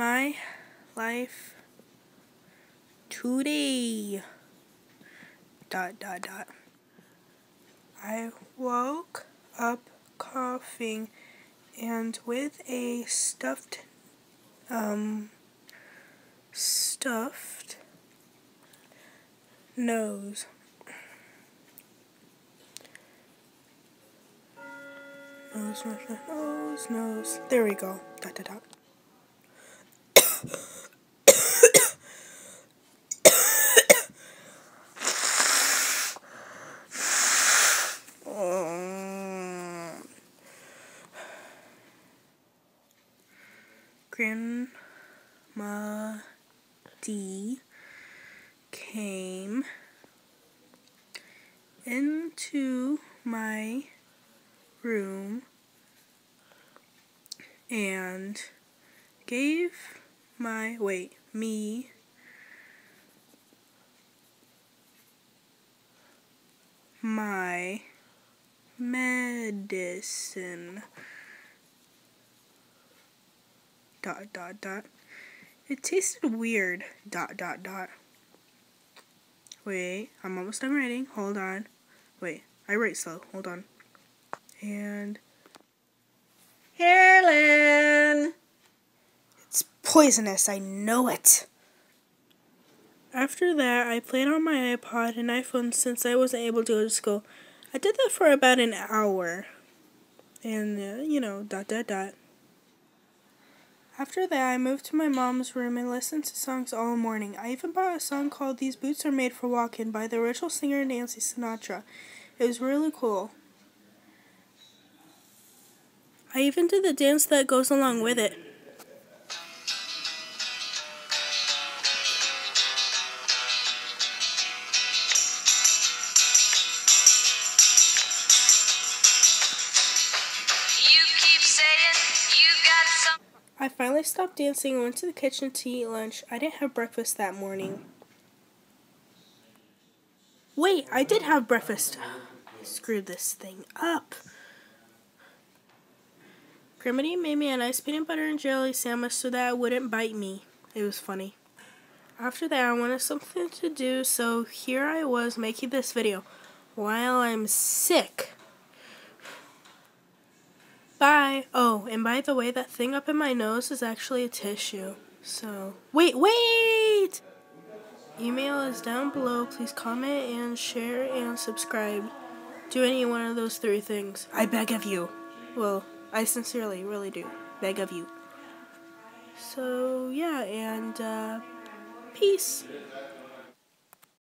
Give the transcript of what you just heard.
my life today. Dot dot dot. I woke up coughing and with a stuffed um stuffed nose. Nose, nose, nose, nose. There we go. Dot, dot, dot. Grandma D came into my room and gave my, wait, me my medicine. Dot, dot, dot. It tasted weird. Dot, dot, dot. Wait, I'm almost done writing. Hold on. Wait, I write slow. Hold on. And. Poisonous, I know it. After that, I played on my iPod and iPhone since I wasn't able to go to school. I did that for about an hour. And, uh, you know, dot, dot, dot. After that, I moved to my mom's room and listened to songs all morning. I even bought a song called These Boots Are Made for Walking by the original singer Nancy Sinatra. It was really cool. I even did the dance that goes along with it. I finally stopped dancing and went to the kitchen to eat lunch. I didn't have breakfast that morning. Wait, I did have breakfast. Screw this thing up. Grandma made me a nice peanut butter and jelly sandwich so that it wouldn't bite me. It was funny. After that, I wanted something to do, so here I was making this video while I'm sick. Bye. Oh, and by the way, that thing up in my nose is actually a tissue. So, wait, wait! Email is down below. Please comment and share and subscribe. Do any one of those three things. I beg of you. Well, I sincerely, really do. Beg of you. So, yeah, and, uh, peace.